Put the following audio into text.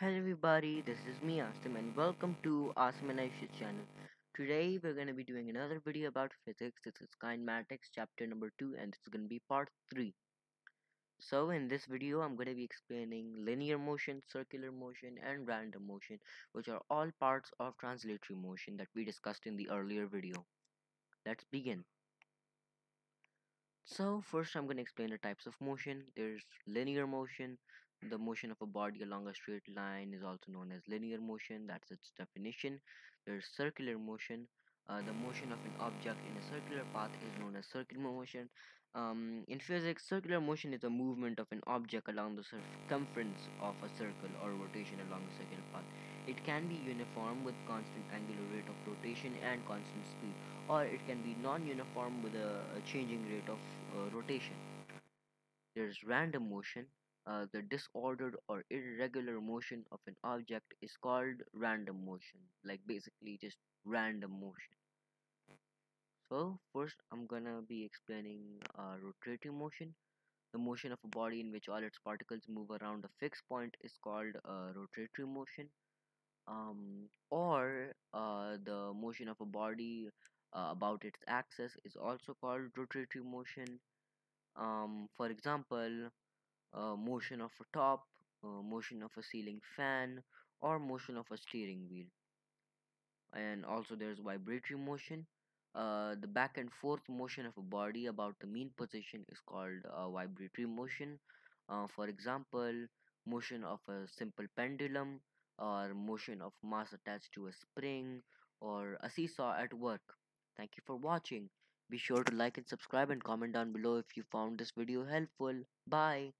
Hello everybody, this is me Asim and welcome to Asim and Aysha's channel. Today we're going to be doing another video about physics. This is kinematics chapter number 2 and this is going to be part 3. So in this video I'm going to be explaining linear motion, circular motion and random motion which are all parts of translatory motion that we discussed in the earlier video. Let's begin. So first I'm going to explain the types of motion. There's linear motion, the motion of a body along a straight line is also known as linear motion, that's its definition. There's circular motion, uh, the motion of an object in a circular path is known as circular motion. Um, in physics, circular motion is a movement of an object along the circumference of a circle or rotation along a circular path. It can be uniform with constant angular rate of rotation and constant speed, or it can be non-uniform with a, a, changing rate of uh, rotation. There's random motion, uh, the disordered or irregular motion of an object is called random motion like basically just random motion. So first I'm gonna be explaining uh, motion. The motion of a body in which all its particles move around a fixed point is called uh, rotatory motion. Um, or uh, the motion of a body uh, about its axis is also called rotatory motion. Um, for example uh, motion of a top, uh, motion of a ceiling fan, or motion of a steering wheel. And also there's vibratory motion. Uh, the back and forth motion of a body about the mean position is called vibratory motion. Uh, for example, motion of a simple pendulum or motion of mass attached to a spring or a seesaw at work. Thank you for watching. Be sure to like and subscribe and comment down below if you found this video helpful. Bye.